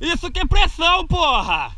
Isso que é pressão, porra!